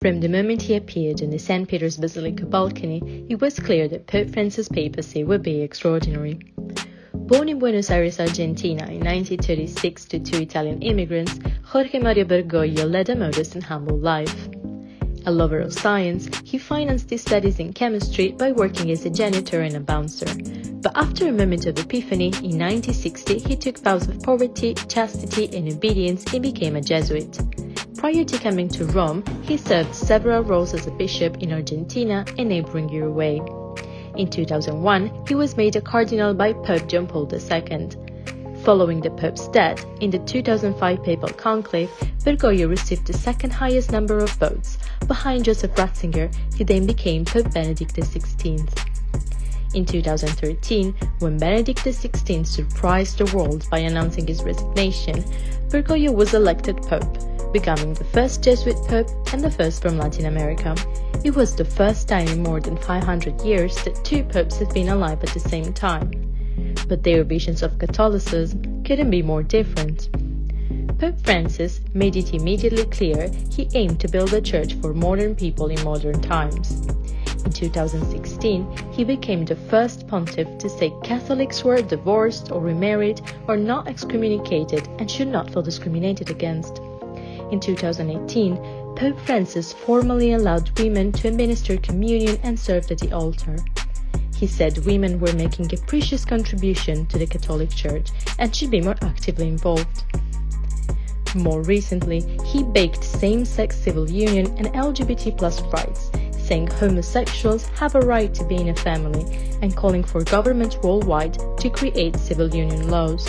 From the moment he appeared on the St. Peter's Basilica balcony, it was clear that Pope Francis' papacy would be extraordinary. Born in Buenos Aires, Argentina in 1936 to two Italian immigrants, Jorge Mario Bergoglio led a modest and humble life. A lover of science, he financed his studies in chemistry by working as a janitor and a bouncer. But after a moment of epiphany, in 1960 he took vows of poverty, chastity, and obedience and became a Jesuit. Prior to coming to Rome, he served several roles as a bishop in Argentina and neighboring Uruguay. In 2001, he was made a cardinal by Pope John Paul II. Following the Pope's death, in the 2005 papal conclave, Bergoglio received the second highest number of votes, behind Joseph Ratzinger, who then became Pope Benedict XVI. In 2013, when Benedict XVI surprised the world by announcing his resignation, Bergoglio was elected Pope becoming the first Jesuit pope and the first from Latin America. It was the first time in more than 500 years that two popes had been alive at the same time. But their visions of Catholicism couldn't be more different. Pope Francis made it immediately clear he aimed to build a church for modern people in modern times. In 2016, he became the first pontiff to say Catholics who are divorced or remarried are not excommunicated and should not feel discriminated against. In 2018, Pope Francis formally allowed women to administer communion and serve at the altar. He said women were making a precious contribution to the Catholic Church and should be more actively involved. More recently, he baked same-sex civil union and LGBT rights, saying homosexuals have a right to be in a family and calling for governments worldwide to create civil union laws.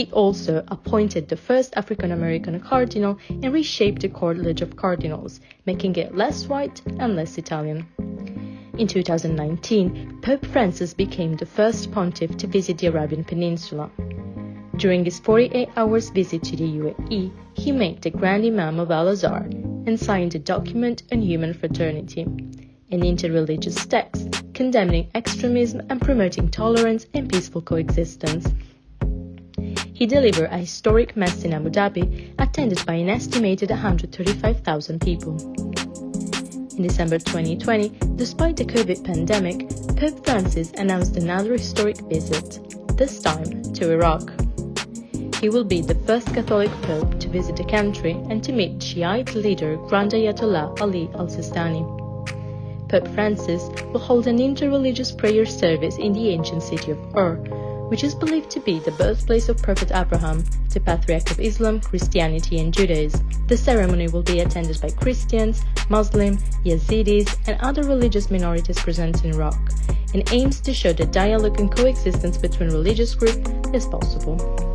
He also appointed the first African American cardinal and reshaped the College of Cardinals, making it less white and less Italian. In 2019, Pope Francis became the first pontiff to visit the Arabian Peninsula. During his 48 hours visit to the UAE, he met the Grand Imam of Al Azhar and signed a document on human fraternity, an interreligious text condemning extremism and promoting tolerance and peaceful coexistence he delivered a historic Mass in Abu Dhabi, attended by an estimated 135,000 people. In December 2020, despite the COVID pandemic, Pope Francis announced another historic visit, this time to Iraq. He will be the first Catholic Pope to visit the country and to meet Shiite leader Grand Ayatollah Ali al Sistani. Pope Francis will hold an interreligious prayer service in the ancient city of Ur, which is believed to be the birthplace of Prophet Abraham, the patriarch of Islam, Christianity, and Judaism. The ceremony will be attended by Christians, Muslim, Yazidis, and other religious minorities present in Iraq, and aims to show that dialogue and coexistence between religious groups is possible.